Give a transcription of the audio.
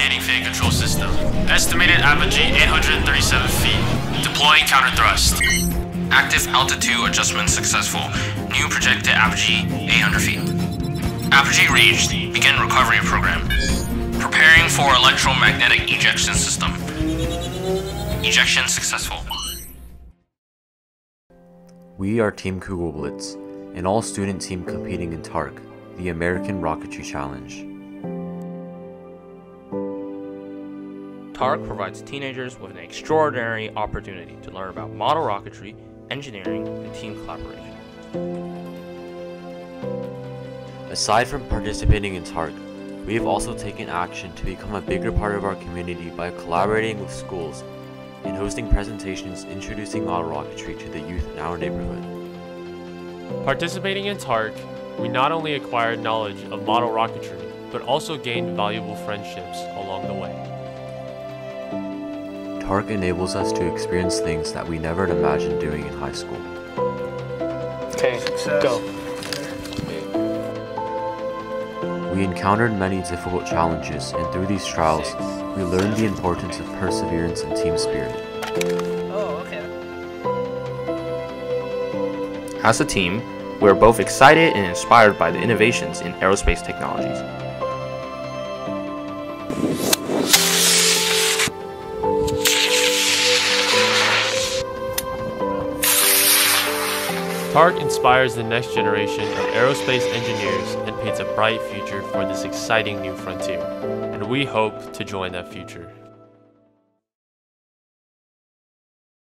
Initiating fan control system. Estimated apogee 837 feet. Deploying counter thrust. Active altitude adjustment successful. New projected apogee 800 feet. Apogee reached. Begin recovery program. Preparing for electromagnetic ejection system. Ejection successful. We are Team Kugelblitz, an all student team competing in TARC, the American Rocketry Challenge. TARC provides teenagers with an extraordinary opportunity to learn about model rocketry, engineering, and team collaboration. Aside from participating in TARC, we have also taken action to become a bigger part of our community by collaborating with schools and hosting presentations introducing model rocketry to the youth in our neighborhood. Participating in TARC, we not only acquired knowledge of model rocketry, but also gained valuable friendships along the way. TARC enables us to experience things that we never imagined doing in high school. Okay, go. We encountered many difficult challenges, and through these trials, we learned the importance of perseverance and team spirit. Oh, okay. As a team, we are both excited and inspired by the innovations in aerospace technologies. TARC inspires the next generation of aerospace engineers and paints a bright future for this exciting new frontier, and we hope to join that future.